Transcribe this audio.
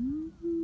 Mm-hmm.